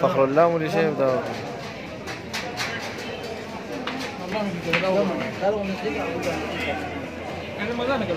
فخر اللام ولا شيء ده. والله أنا ما